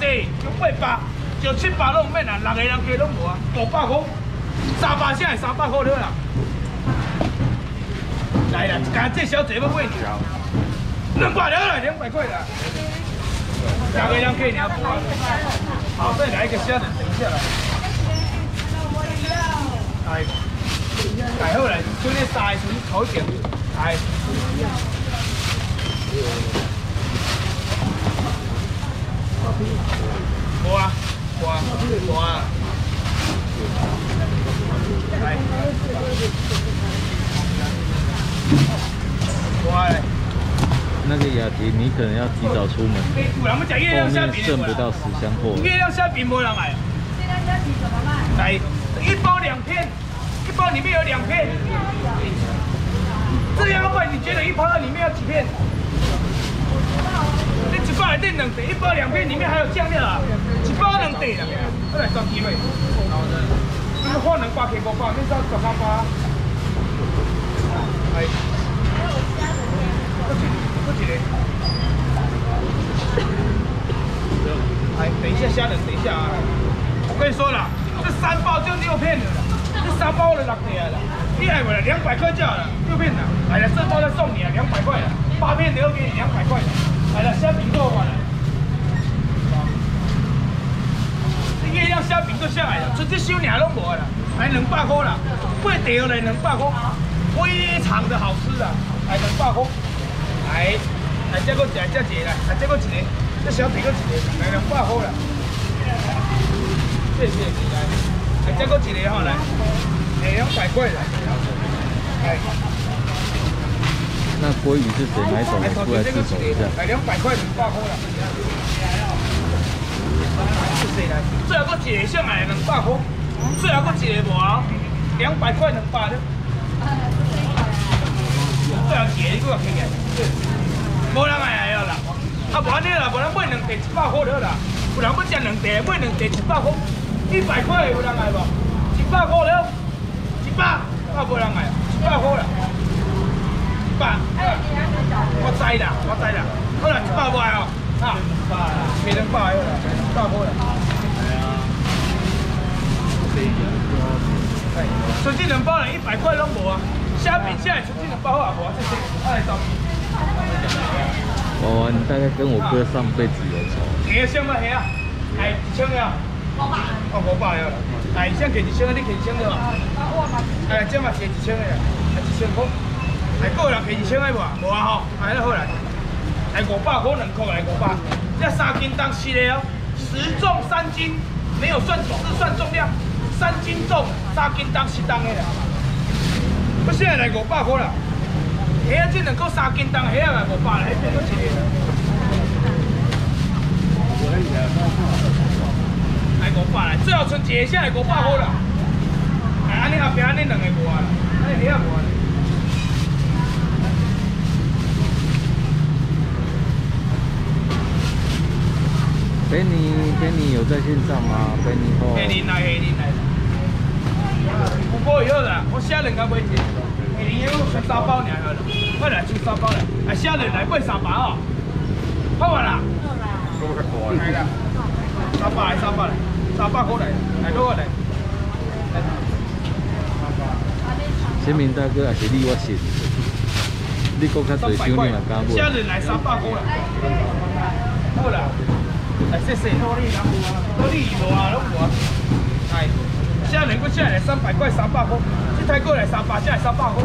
济，就八百，就七百拢免啊，六个人加拢无啊，五百块，三百只系三百块了啦。来啦，干这小姐要买你啊，两百了啦，两百块啦。六个人给你啊，好，再来一个虾仁，等一下来。来，来好来，做啲大笋炒一点，来。无啊，无啊，无啊。来，无啊嘞。那个雅迪，你可能要提早出门，后面剩不到十箱货。月亮虾饼没人来。这两家饼怎么卖？来，一包两片，一包里面有两片。这样卖，你觉得一包里面有几片？你一包来订两袋，一包两片里面还有酱料啊，一包两袋啦。再来找机会。你们换两百克五百，你找十三包。哎。不一个。哎，等一下，虾仁，等一下啊！我跟你说了，这三包就六片了，这三包就六片了，厉害不啦？两百块价了，六片的。来了，这包再送你啊，两百块了，八片的又给你两百块。来了，虾饼做完了。这月下来了，直接收两拢无啦，还两百块啦，八条来两百块，非常的好吃啊，还两百块。来，来这个一个，这一个来，来这个一个，这小弟个一个，来两百块啦。谢谢你来，来这个一个哈来，来两百块啦。来，那鲑鱼是谁买走的？出来自首一下。来两百块两百块啦。最后个一个上来两百块，最后个一个无啊，两百块两百了。最后一个你给我起来，无人来了啦。啊，无安尼啦，无人买两袋一百块了啦。有人要食两袋，买两袋一百块，一百块有人来无？一百块了，一百，啊无人来，一百块啦，一百。我知啦，我知啦。好啦，一百块哦，啊，给两百了，一百块啦。哎，纯净两包嘞，一百块拢无啊。虾饼现在纯净两包啊，无啊，谢谢。啊，来找。娃娃，你大概跟我哥上辈子有仇。你什么虾啊？哎，一千个。五百。哦，五百了。哎，先给一千个，你给一千个。哎，这嘛给一千个呀，一千块。哎，个人给一千个无？无啊吼。哎，好来。哎，五百块两块来五百。这三斤当四个哦，十重三斤，没有算几次算重量，三斤重，三斤当十当的啦。我现在来五百块啦。虾仔只能够三斤重，虾仔来五百啦，迄变做一个。来五百来，最后剩一个虾来五百块啦。哎，安尼后边安尼两个无啊啦，安尼虾无啊。贝尼，贝尼有在线上吗？贝尼后。下年来，下年来。有过以后啦，我虾仁敢买一个，下年要出三包尔好啦，快来出三包来，啊虾仁来买三包哦，好完啦。来啦，三百来，三百来，三百块来，来多个来。新民大哥也是你我信，你搁较侪小人也敢买。虾仁来三百块啦，好啦，来谢谢，多利啦，多利无啊，拢无啊，哎。虾仁过下来三百块，三百块；这台过来三百，下来三百块；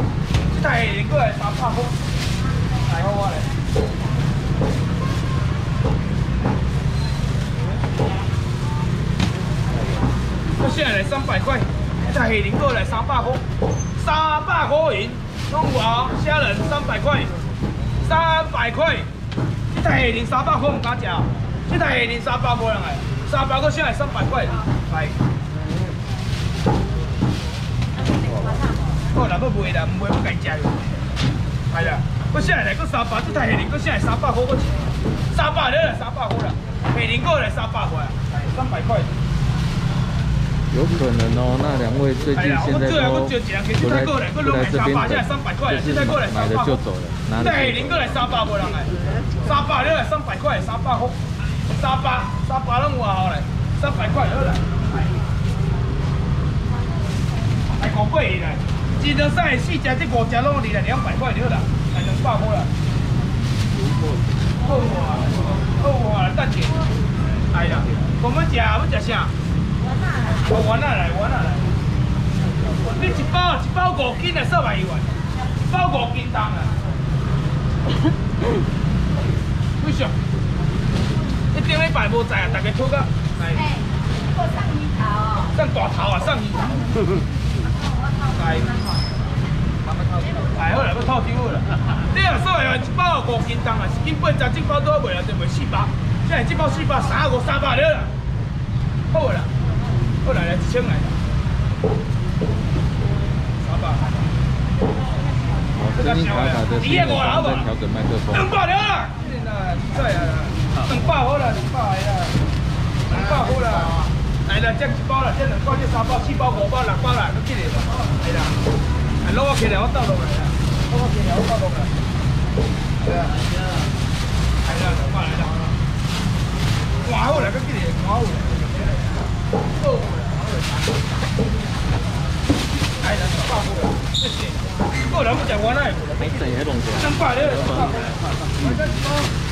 这台虾仁过来三百块。来好我来。我下来三百块，这台虾仁过来三百块，三百块银，弄我虾仁三百块，三百块。这台虾仁三百块唔敢食，这台虾仁三百无人来，三百块下来三百块，来。好啦，要卖啦，唔卖我家食哟。系啦，我下来个三百，这台虾仁个下来三百块，我三百了，三百块啦，虾仁过来三百块，三百块。有可能哦，那两位最近现在都不来不来这边等，就是买了就走了，拿了这虾仁过来三百无人来，三百了，三百块，三百块。三百，三百拢有啊，好嘞，三百块好啦。还五百嘞，一张三四只，这五只拢离了两百块了啦，还两百块啦。好啊，好啊，等下。哎呀，我们吃，要吃啥？我丸仔来，丸仔来。你一包一包五斤啊，三百一万，一包五斤重啊。为啥？一顶礼拜无在啊，大家抽个。哎，我上鱼头哦。上大头。啊，上鱼头。哎。哎，好啦，要套丢好啦。你若所谓一包五斤重啊，一斤八十，这包都卖啊，就卖四百。现在这包四百，三五三百了啦。好啦，好来来一千来。三百。声音卡卡的，是因为我们在调整麦克风。两百了啦！在啊，两百好了，两百啦，两百好了。来了，这一包了，这两包，这三包，四包，五包，六包啦，都进来了。来啦，攞我起来，我倒落来啦。攞我起来，我倒落来。对啊。来了，两百来了。换好了，都进来，换好了。好了，好了。来了，两百好了，谢谢。过来，我讲完了。没整也弄过。两百了，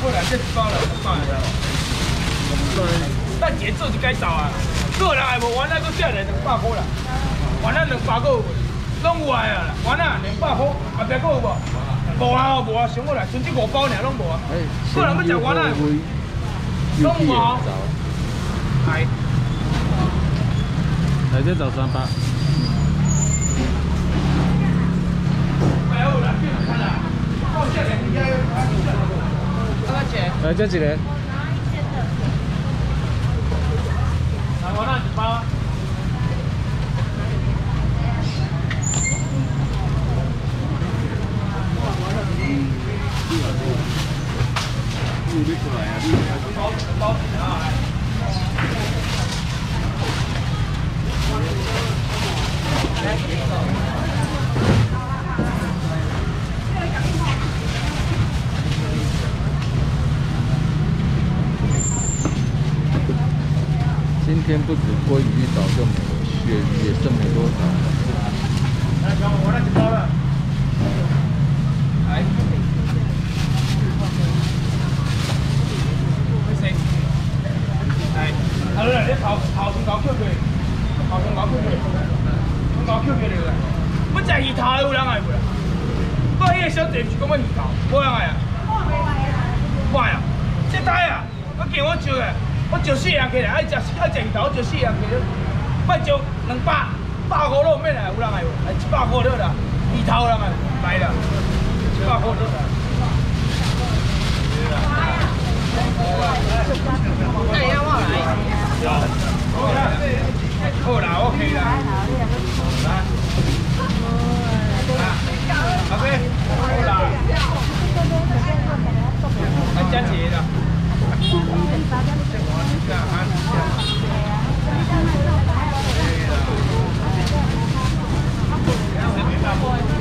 过来，这包了，两百了。咱节奏就该走啊！个人还无完，那个下来两百块啦。完了两百个，拢有啊！完了两百块，后壁个有无？无啊，无啊，上过来，剩这五包尔拢无啊。个人要食完了，拢无。来，来这找三八。来，这几个？来，我那几包。包包啊！天不止鲑鱼早就没了，鳕鱼也剩没多少。来，小我那几包了。来。谁？来，好了，你头头先搞 Q 佢，头先搞 Q 佢，搞 Q 佢嚟嘅。乜只魚頭有兩個喎？不過呢個小姐唔講乜魚頭，冇兩個啊？快啊！即帶啊！我見我照嘅。我招四人起来，爱食爱食鱼头，我招四人起来，卖招两百百五咯，免来有人来无？来一百五了啦，鱼头人来啦，一百五了啦。那你要我来？好啦，OK 啦。来，OK，好啦。来加钱啦。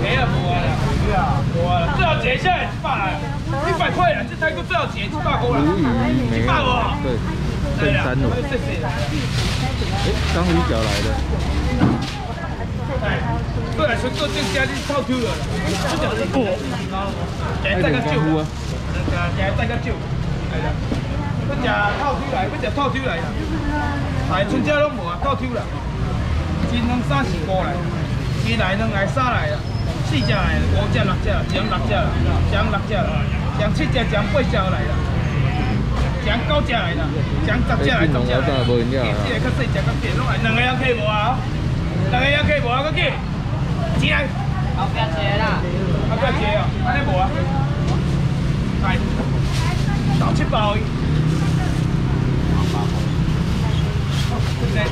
没了，无啊啦，无啊，最好结一下一百啦，一百块啦，这泰国最好结一百块啦，一百五，对，正三哦。哎，章鱼脚来的。对啊，纯做这家的套 Q 了，这脚是不，再个酒啊，再个酒，来。要食套抽来，要食套抽来啦！来春节拢无啊，套抽啦！一两三四五来，一来两来三来啦，四只来，五只六只，将六只啦，将六只啦，将七只将八只来啦，将九只来啦，将十只来十只来。这个较细只较细，拢来两个人客无啊？两个人客无啊？个几？几来？后边一个啦。后边一个哦，安尼无啊？来，六七包。来，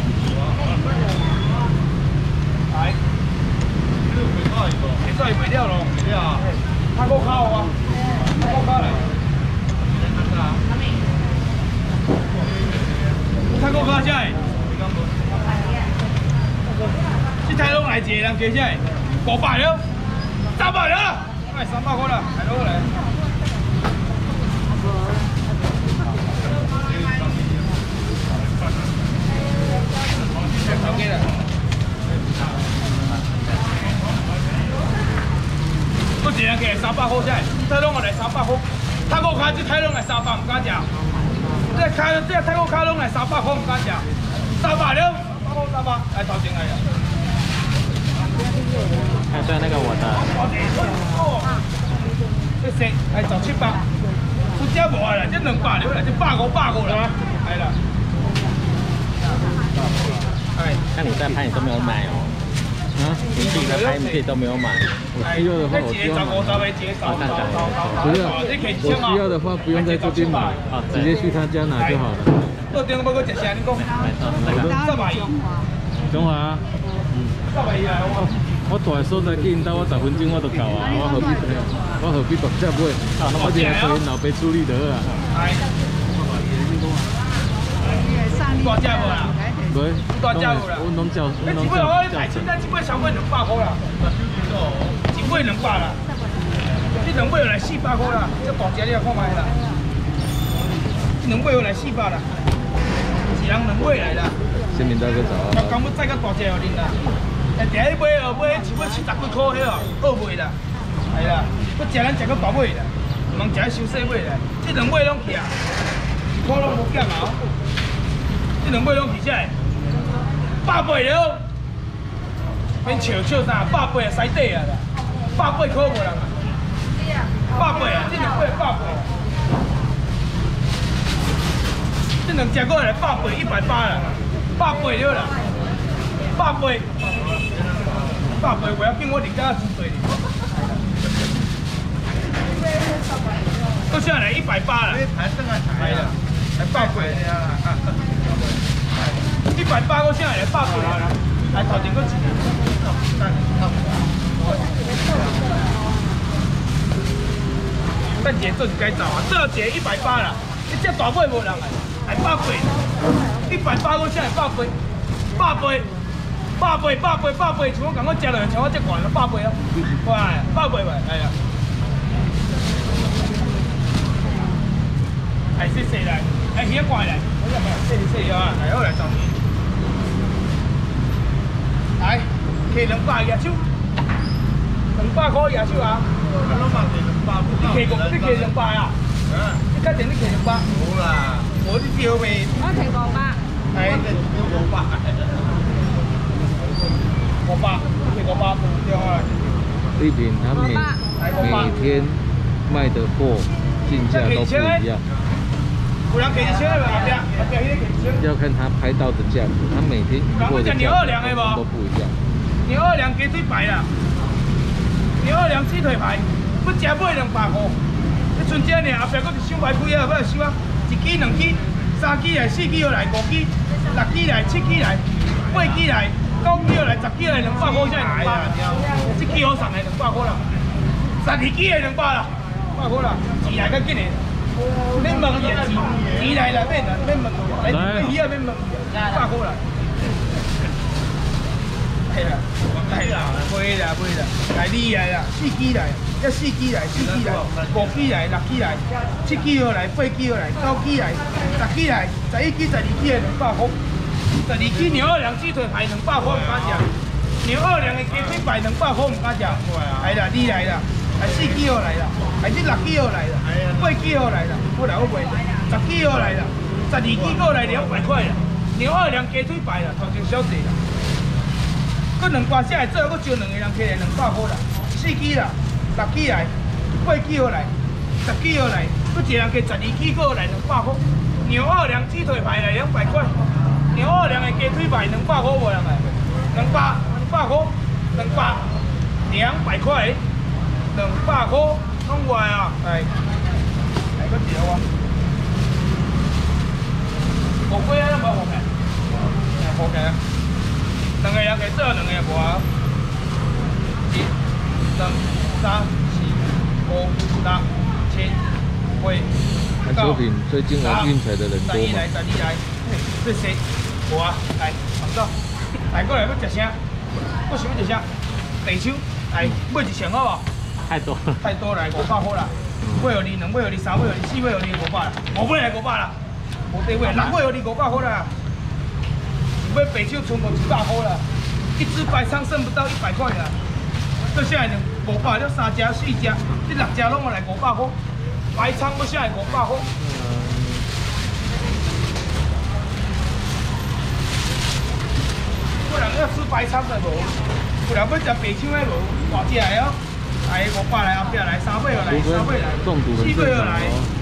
现在卖了咯，对啊，太高卡哦，太高卡嘞，太高卡啥？这台拢来一个人加啥？五百了，三百了，哎，三百块了，来落来。都这样，给三百块，对。泰龙过来三百块，泰国脚就泰龙来三百，唔敢吃。这开这泰国脚拢来三百块，唔敢吃。三百了？三百三百，来头前来呀。哎，对，那个我的。哦。这谁？哎找七八。不交我了，这能八了，这八过八过了。哎啦。哎，看你在拍，你都没有买哦。啊，你自己在拍，你自己都没有买。我需要的话，我就买。不要，我需要的话不用在这边买，直接去他家拿就好了。到店要搁食啥？你讲。三百一。中华。嗯。三百一啊！我住的所在去因兜，我十分钟我就到啊！我何必我何必独只买？我只係隨老爸处理得啊！大只無啦？唔，大只無啦？我攏叫，我攏叫。一台车咱一尾消费两百块啦，一尾两百啦，这两尾又来四百块啦，这大只你也看卖啦，两尾又来四百啦，一人两尾来啦。新民大哥早。我刚要载个大只互恁啦。第一买二买，一买七十几块，迄哦，二买啦，系啦，我食咱食个大尾啦，唔通食收细尾啦，这两尾拢去啊，一块拢无减啊，这两尾拢去遮，百八了，免笑笑啥，百八啊使底啊啦，百八块无人啊，百八啊，这两尾百八，这两只过来百八一百八啦，百八了啦，百八。百倍，我要跟我人家真多哩。到现在来一百八了，来了，来百倍一百八到现在来百倍了，来头前个几年。但节奏是该走啊，这节一百八了，你这大尾无人来，来百倍，一百八到现在百倍，百倍。百倍、百倍、百倍，像我讲我食落，像我这罐了百倍哦，喂，百倍喂，系啊，系谢谢来，系起一罐来，我入来，谢谢谢谢啊，来好来上面，来，骑两百野手，两百块野手啊，两百骑两百，你骑，两百啊？嗯，你确定你骑两百？冇啦，我啲表未。我骑五百。系，五百。丽品他每每天卖的货进价都不一样，要看他拍到的价格，他每天过的价格都不一样。牛二两鸡腿排啦，牛二两鸡腿排，不食买两百五。你剩这呢，后壁搁一箱排几啊？要收啊？一支两支，三支来，四支来，五支，六支来，七支来，八支来。九支来，十支来，两百块才两百，一支好送的两百块啦，十二支的两百啦，两百块啦，钱来较紧的，免问伊钱，钱来啦，免啦，免问，来买鱼啊，免问，两百块啦，系啦，系啦，买啦买啦，来你来啦，四支来，一四支来，四支来，五支来，六支来，七支好来，八支好来，九支来，十支来，十一支、十二支的两百块。十二支牛二两鸡腿排两百块唔敢食，牛二两的鸡腿排两百块唔敢食。系啦，你来啦，系四支号来啦，系你六支号来啦，八支号来啦，我来我卖。十支号来啦，十二支过来两百块啦，牛二两鸡腿排啦，头前小弟啦。佮两百下来做，佮招两个人起来两百块啦，四支啦，六支来，八支号来，十支号来，佮一人加十二支过来两百块，牛二两鸡腿排来两百块。牛二两的鸡腿排两百块无人个，两百两百块，两百两百块，两百块，拢有啊，哎，来个条啊，五几啊，拢无好个，好个，两个人给做，两个人无啊，一、二、三、四、五、六、七、八、九。品最近来运彩的人多吗？这谁？我啊，来，放走，来过来要食啥？我想要食啥？地手，来买一箱好无？太多，太多来五百块啦！买互你，两买互你，三买互你，四买互你五百啦，五买来五百啦，无地买，六买互你五百块啦。买白手，全部一百块啦，一只白鲳剩不到一百块啦。这下来呢，五百，了三只四只，这六只拢要来五百块。白鲳要啥来五百块？有人要吃白鲳的无？有人要吃白鲳的无？大只的哦，来五百来，后壁来三百来，三百来，四百来，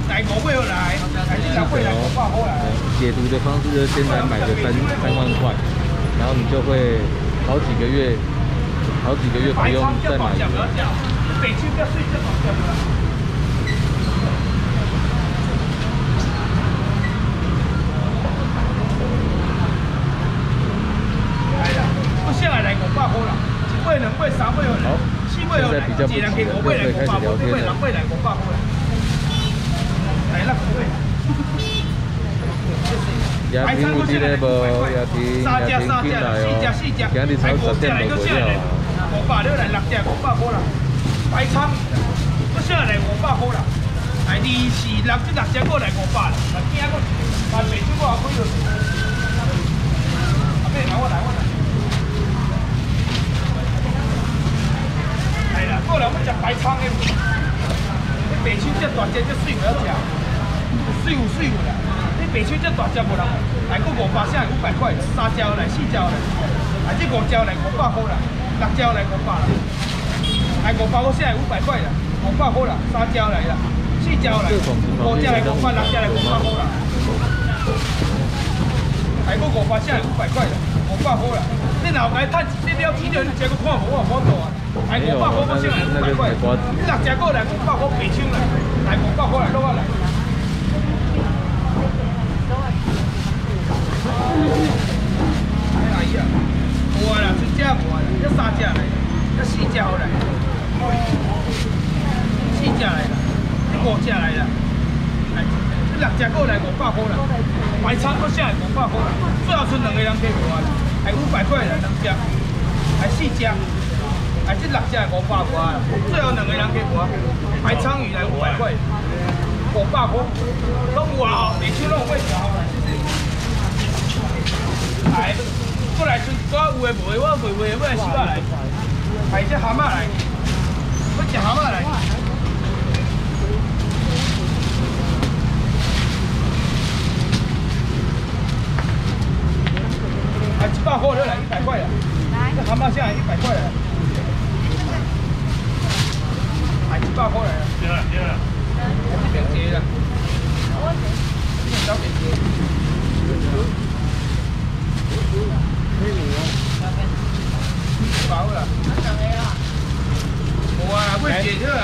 来五百来，来六百来，五百块来。解毒的方式就是先来买个三三万块，然后你就会好几个月。好几个月不用再买。北京不要睡不下来来五百块了，一百两百三百了，四百了，一人给五百来五百块，一百两百来五百块了。来了，五百。也听有这个无，也听也听进来哦，今日才十点就过了。五百了来六只五百块啦，白鲳，不少来五百块啦，来二四六只六只过来五百啦，来惊个，来白猪我也可以。阿妹来我来我来，来啦，过来我食白鲳的，这大只这水不要食，水有水有啦，你白猪这大只无人，来个五百先五百块，三只来四只来，来这五只来五百块啦。六只来五百啦，来五百我先来五百块啦，五百块啦，三只来啦，四只来，五只来五百，六只来五百块啦。来个五百先来五百块啦，五百块啦。你老该赚一了钱了，你这个看无我无多啊。来五百块我先来五百块，你六只过来五百块八千啦，来五百块来落我来。哎呀，无啊啦，一只无啦。要三只来，要四只好来，四只来了，五只来了，来，这六只过来五百块啦，买餐我下来五百块啦，最后剩两个人可以玩，还五百块来两只，还四只，还这六只五百块，最后两个人可以玩，买鲳鱼来五百块，五百块，都有啊，每次拢有位条来，来。过来，村多有诶无诶，我卖卖，我来收来，还只蛤蟆来，我只蛤蟆来，还一百块，来一百块啊！这蛤蟆现在一百块了，还一百块来了，对了对了，还这边接了，这边小姐姐。包啦，无啊，买一个啊，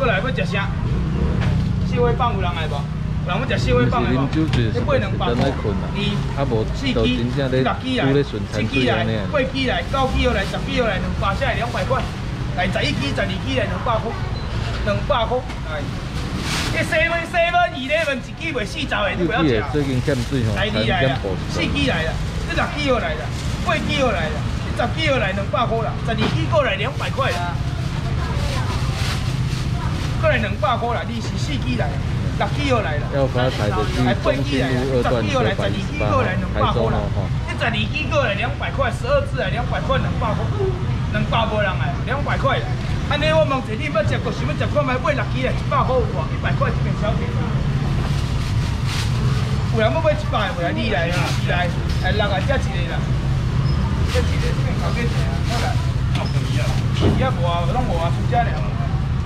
过来要食啥？四位棒有人来无？人要食四尾棒的无？你八两百块，二、四支、六支来，七支来，八支来，九支来，十支来，两百下来两百块，来十一支、十二支来两百块，两百块。哎，这四尾、四尾二咧问一支卖四十的，你不要吃。最近欠水吼，来来啦，四支来了，这六支又来了，八支又来了，这十支又来两百块啦，十二支过来两百块啦，过来两百块啦，你是四支来。六支又来了，要发财的去中心路二段九百十八号台中哦吼。一十二支过来两百块，十二支来两百块，两百块，两百无人来，两百块。安尼我问一你要食个想要食看卖买六支来一百块有无？一百块一片小片。有人要买一百的，你来啊，你来，来六个加一个啦，加一个这边头几钱啊？好啦，好便宜啊，而家无啊，拢无啊，出价了。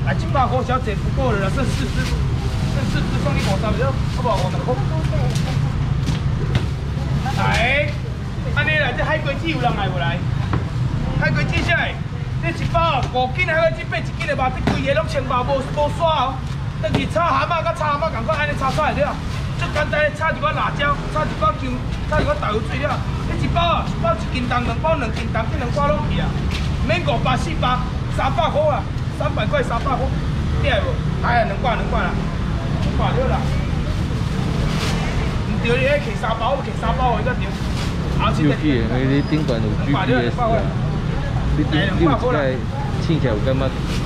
来一百块小姐不够了，剩四支。是是送你五十了，好不好？五十块。来，安尼来，这海龟子有人来无来？海龟子啥？这一包五斤海龟子八一斤的吧？这规个拢千包，无无刷哦。等去炒蛤蟆，甲炒蛤蟆共款，安尼炒出来了。最简单，炒一碗辣椒，炒一包姜，炒一碗豆油水了。这一包一包一斤重，两包两斤重，这两包拢去啊。免五百四百，三百块啊，三百块三百块，对无？哎呀，两百两百啦。挂了啦，唔对，你迄摕三包，摕三包伊才对。有去，因为你顶端有 GPS 啊。你你你有在，听起来有感觉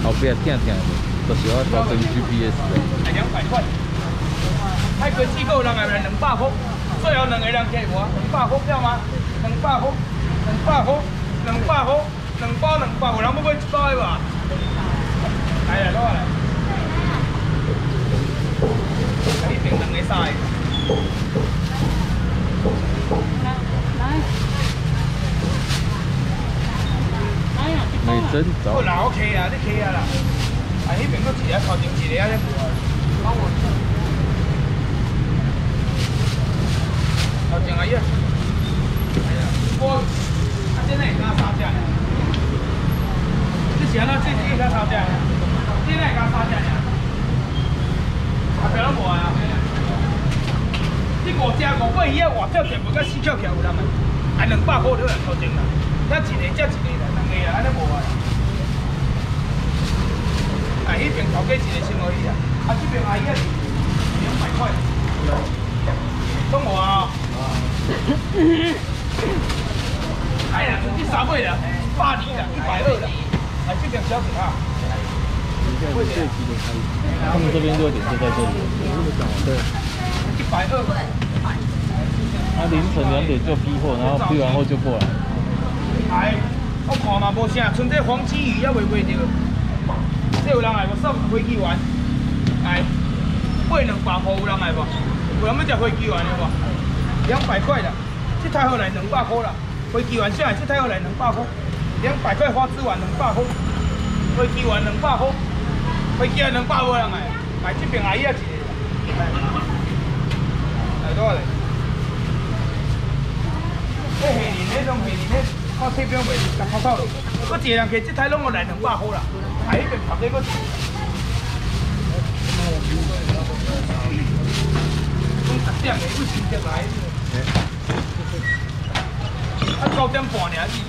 后壁听听的，就是我调整 GPS 的。系两百块。泰国四个人系咪两百块？最后两个人计我两百块票吗？两百块，两百块，两百块，两包两百，有人要买一包的吧？来来，攞来。呢边两个晒。美珍走。好啦，OK 啊，你 K 啊啦。啊，呢边嗰一个头前一个啊，咧。头前啊，依。系啊，我啊，真系加三只。你前啊，这这加三这系加三只尔。啊，别拢无啊。你五只五百鱼啊，活跳全部甲死翘起来有人啊？啊，两百块了头前啦，一个只一个啦，两个啊，安尼无啊。啊，迄边头家一个千块鱼啊，啊，这边阿姨啊，两百块。中无啊？哎呀，这三倍了，八厘了，一百二了。啊，这边小子啊。他们这边热点就在这里。对。一百二。他凌晨两点就批货，然后批完后就过来。哎，我看嘛无啥，剩这黄鲫鱼还未卖着。这有人来无？送飞机丸，哎，买两百块有人来无？有人要食飞机丸的无？两百块的，这太好来两百块啦。飞机丸下来，这太好来两百块，两百块花枝丸两百块，飞机丸两百块，飞机丸两百块人来，来这边阿姨啊一个，来多少嘞？这下年那种下年那靠这边卖十块头咯，我一个人去这台拢我来两百块啦，啊迄边拍这个。从十点的为新店来，啊九点半尔去。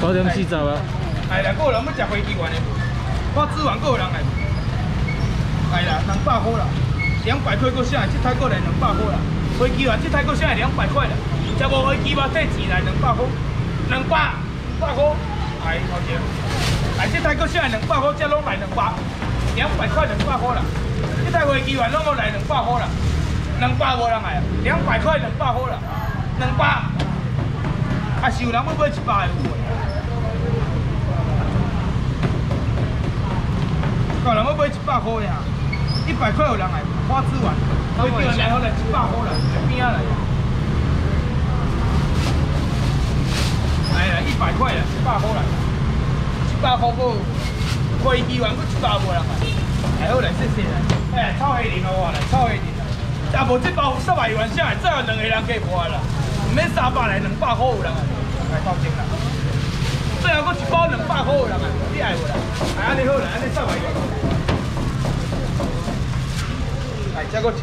九点四十啊。哎啦，个人要食飞机丸的，花枝丸个人来。哎啦，两百块啦。两百块够下来，这台过来两百块啦。飞机丸这台过下来两百块啦。食无飞机丸退钱来两百块，两百，两百块，哎，头前。哎，这台过下来两百块，这拢来两百，两百块两百块啦。这台飞机丸拢我来两百块啦，两百无人来啊，两百块两百块啦，两百。啊，是有人要买一百的有无？有人要买一百块呀。一百块有人来，花枝丸，飞机丸来好来一百块啦，边啊来？哎呀，一百块啦，一百块啦，一百块个飞机丸，佫一百无人来，来好来谢谢啦。哎，臭黑人哦，来臭黑人啦。啊，无这包三百元下来，再有两个人计破啦，唔免三百来，两百块有人来，来放心啦。最后个一包两百块的，是吧？你爱不啦？哎呀，你好啦，你收围去。哎，这个钱。